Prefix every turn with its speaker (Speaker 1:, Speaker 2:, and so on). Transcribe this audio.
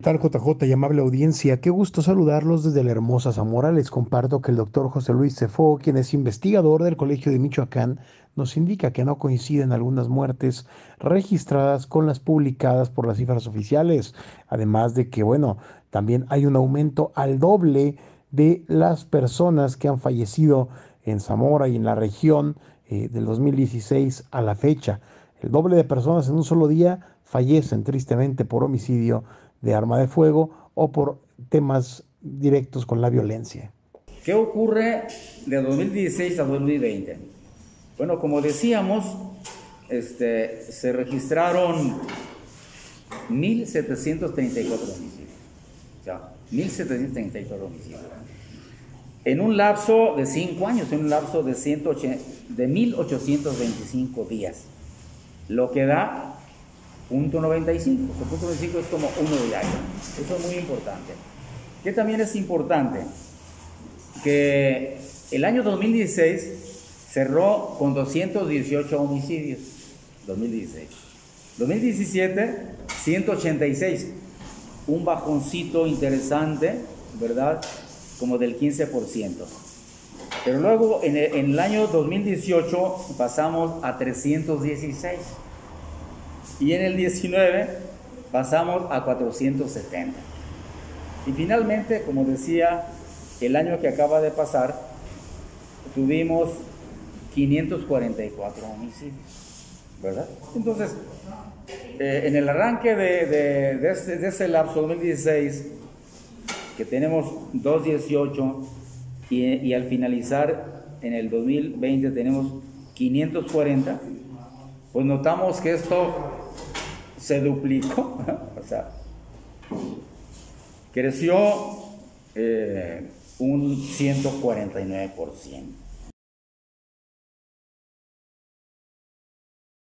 Speaker 1: Tal JJ y amable audiencia, qué gusto saludarlos desde la hermosa Zamora. Les comparto que el doctor José Luis Cefó, quien es investigador del Colegio de Michoacán, nos indica que no coinciden algunas muertes registradas con las publicadas por las cifras oficiales. Además de que, bueno, también hay un aumento al doble de las personas que han fallecido en Zamora y en la región eh, del 2016 a la fecha. El doble de personas en un solo día fallecen tristemente por homicidio de arma de fuego o por temas directos con la violencia.
Speaker 2: ¿Qué ocurre de 2016 a 2020? Bueno, como decíamos, este, se registraron 1.734 homicidios. O sea, 1.734 homicidios. En un lapso de 5 años, en un lapso de, 180, de 1.825 días. Lo que da punto 95. El punto 95 es como uno diario. Eso es muy importante. Que también es importante que el año 2016 cerró con 218 homicidios. 2016. 2017, 186. Un bajoncito interesante, ¿verdad? Como del 15%. Pero luego en el, año 2018 pasamos a 316 y en el 19 pasamos a 470. Y finalmente, como decía, el año que acaba de pasar, tuvimos 544 homicidios, ¿verdad? Entonces, eh, en el arranque de, de, de, este, de ese lapso 2016, que tenemos 218, y, al finalizar en el 2020 tenemos 540, pues notamos que esto se duplicó, o sea, creció eh, un 149%.